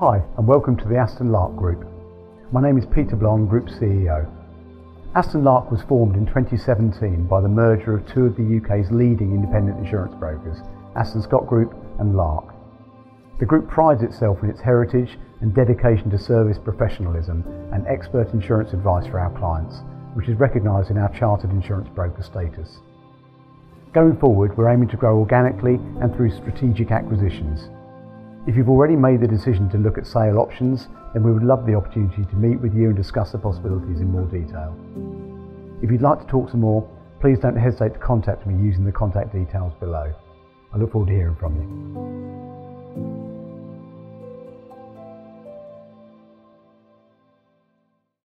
Hi, and welcome to the Aston Lark Group. My name is Peter Blond, Group CEO. Aston Lark was formed in 2017 by the merger of two of the UK's leading independent insurance brokers, Aston Scott Group and Lark. The group prides itself in its heritage and dedication to service professionalism and expert insurance advice for our clients, which is recognised in our chartered insurance broker status. Going forward, we're aiming to grow organically and through strategic acquisitions. If you've already made the decision to look at sale options, then we would love the opportunity to meet with you and discuss the possibilities in more detail. If you'd like to talk some more, please don't hesitate to contact me using the contact details below. I look forward to hearing from you.